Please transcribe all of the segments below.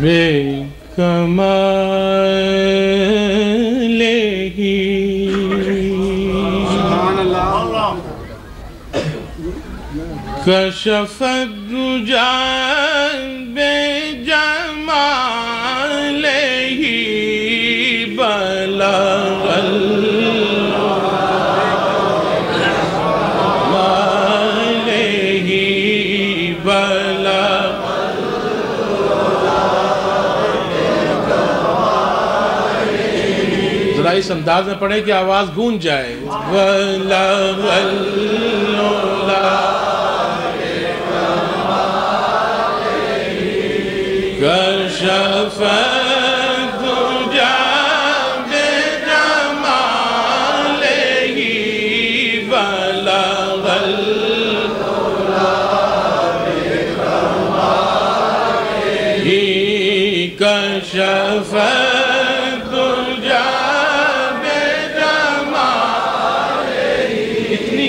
بے کمال ہی کشف الدجا ذرا اس انداز میں پڑھیں کہ آواز گونج جائے۔ بلغ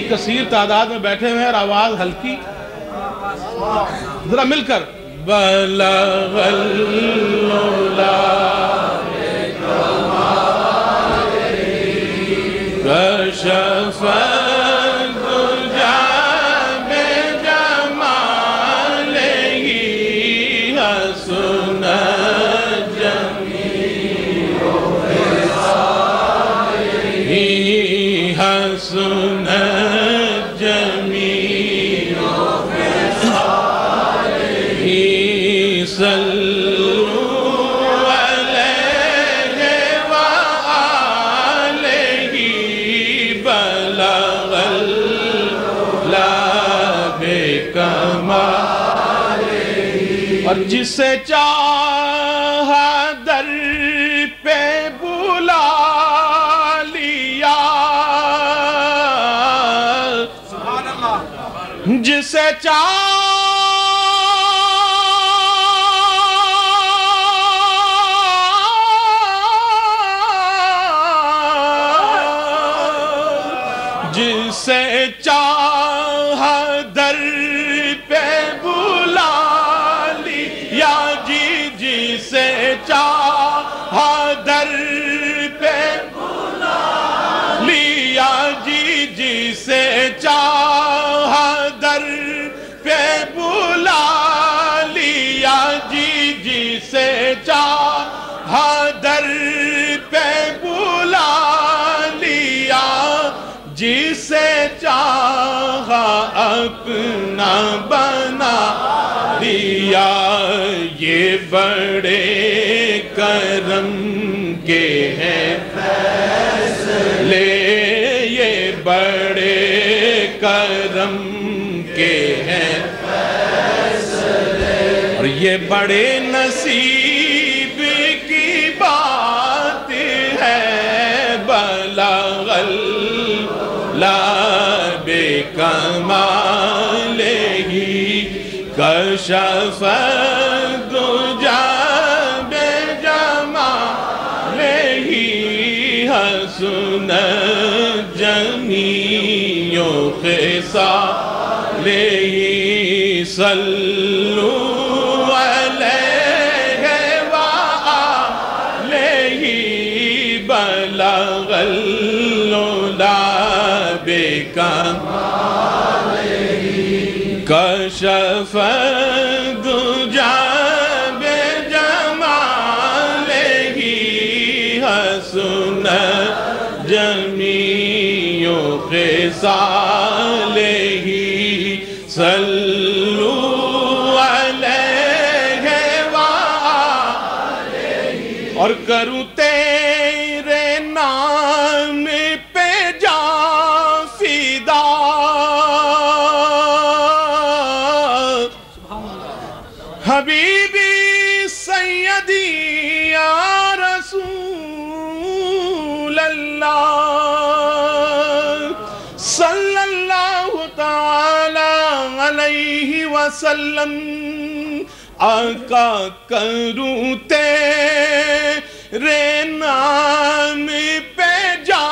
کثیر تعداد میں بیٹھے ہوئے ہیں اور آواز ہلکی۔ ذرا مل کر۔ بلغ العلا کشف الدجا جسے چاہا در پہ بلا لیا۔ جسے چاہ چاہا اپنا بنا دیا یہ بڑے کرم کے ہیں۔ فیصلے یہ بڑے کرم کے ہیں۔ اور یہ بڑے نصیب بکمال ہی کشف الدجا جمالے ہی حسن جمیع ہی صلو شفق کشف الدجا بجمالہ حسن جمیع خصالہ صلوا علیہ وآلہ اور کروں وسلم، آقا کروں تیرے نام پہ جا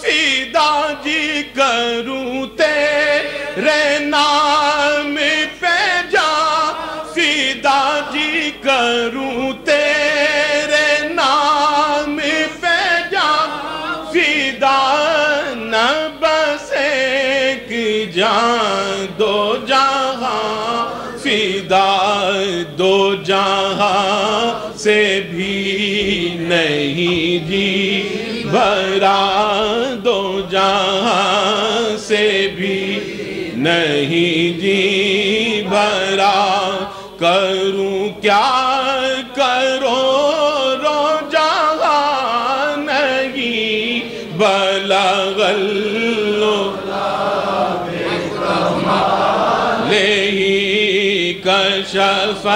فدا جی کروں تیرے نام پہ جا فدا جی کروں تیرے نام پہ جا فیدا نہ بس ایک جان، دو جہاں فیدا دو جہاں سے بھی نہیں جی بھرا دو جہاں سے بھی نہیں جی بھرا کروں کیا کشف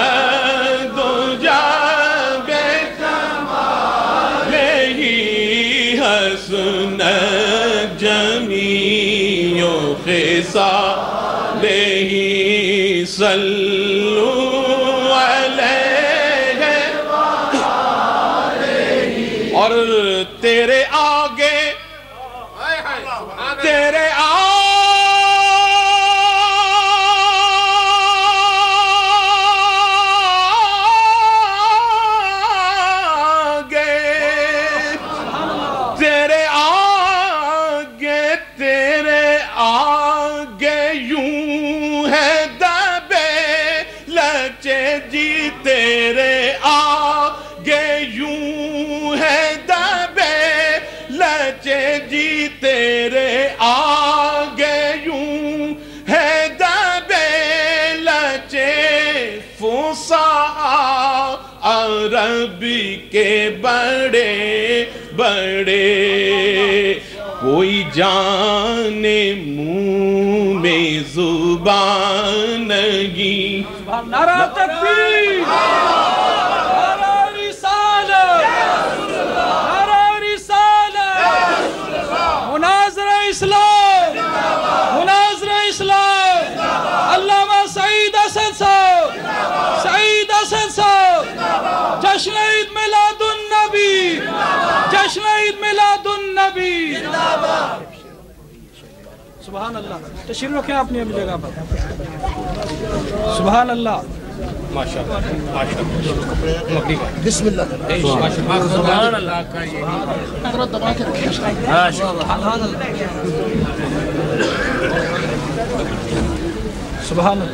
دو جاگے لے ہی حسن جمیوں خیسا لے ہی صلو کے بڑے بڑے کوئی جانے منہ میں زبان نہیں۔ نعرہ تکبیر۔ جشن عيد ميلاد النبي. سبحان الله. تشریف رکھیں اپنی اپنی جگہ پر. سبحان الله ما شاء الله ما شاء الله بسم الله ما شاء الله سبحان الله ما شاء الله سبحان الله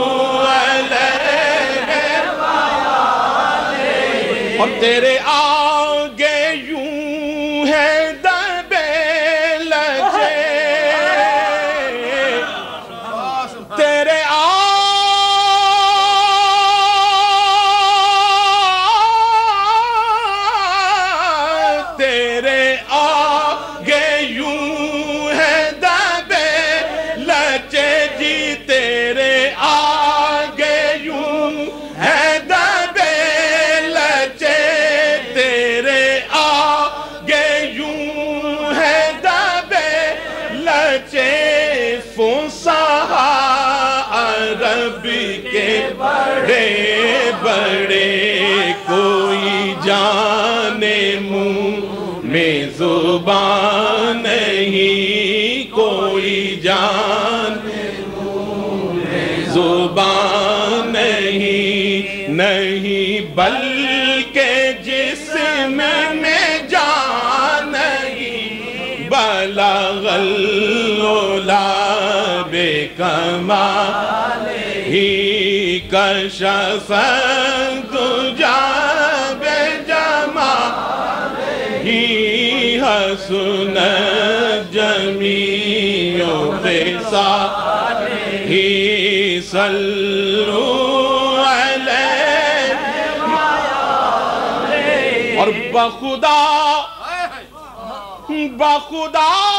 تیرے آ زبان نہیں کوئی جان زبان نہیں نہیں، بلکہ جسم میں جان نہیں بلغ العلا بے کمال ہی کشف حسن جمیع خسال ہی صلو علیہ۔ اور بخدا بخدا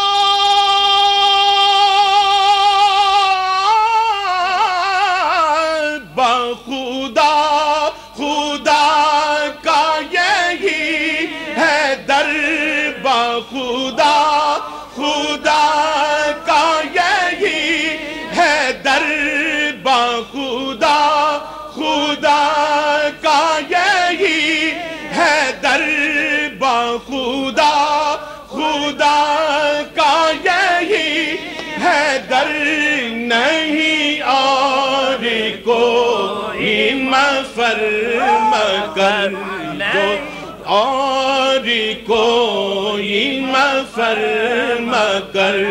خدا کا یہی ہے در خدا خدا کا یہی ہے در خدا خدا کا یہی ہے در نہیں اور کوئی مفرم کر اور کوئی مفر مگر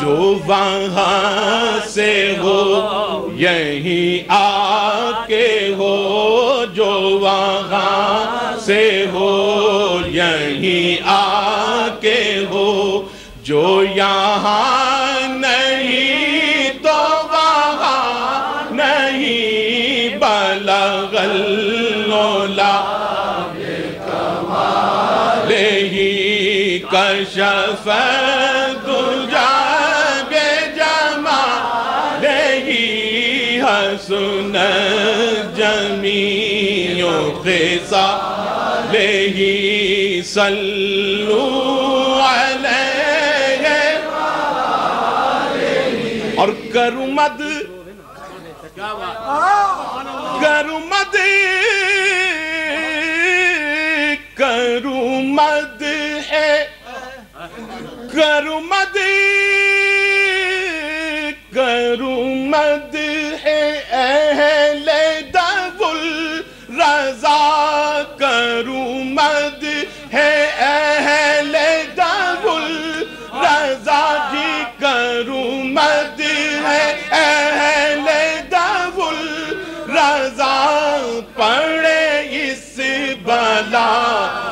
جو وہاں سے ہو یہی آ کے ہو، جو وہاں سے کشف دجا بے جمع لہی حسن جمیع خیصہ لہی صلو علیہ اور کرو مد کرو کرو مد کرو مد ہے اہل دبل رضا کرو مد ہے اہل دبل رضا جی کرو مد ہے اہل دبل رضا پڑے اس بلا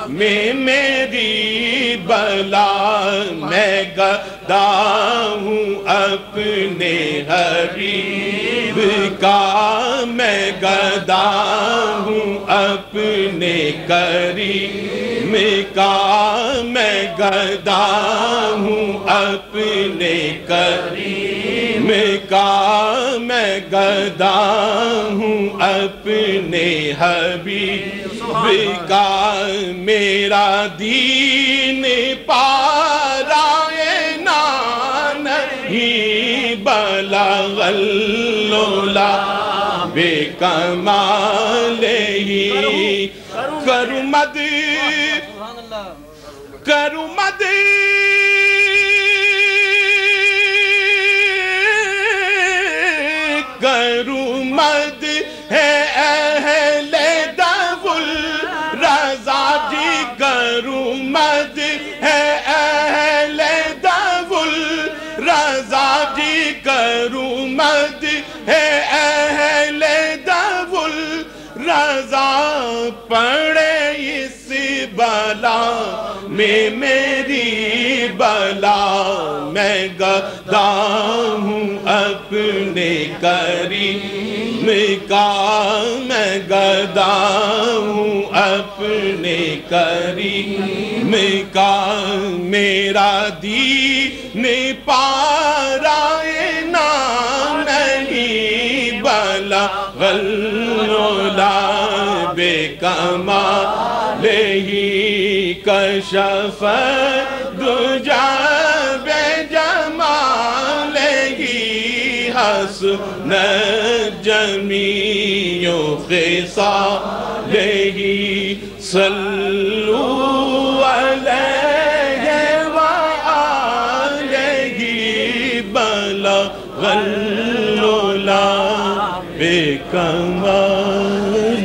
میں میری بلا۔ میں گدا ہوں اپنے حبیب کا، میں گدا ہوں اپنے کریم کا، میں گدا ہوں اپنے کریم کا، میں گدا ہوں اپنے حبیب کا، میرا دین پارا اللولا بے کمال ہی۔ کرو مد میں میری بلا میں گدا ہوں اپنے کریم کا میں گدا ہوں اپنے کریم کا میرا دین پارا نہیں بلا غلولا بے کمال ہی کشف دجا بے جمال ہی حسن جمیع خصال ہی صلو علیہ وآلہ بلغ اللولا بے کمال